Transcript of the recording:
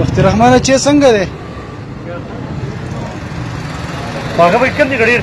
وخت رحمانه چې څنګه دی هغه به کم دی غړیر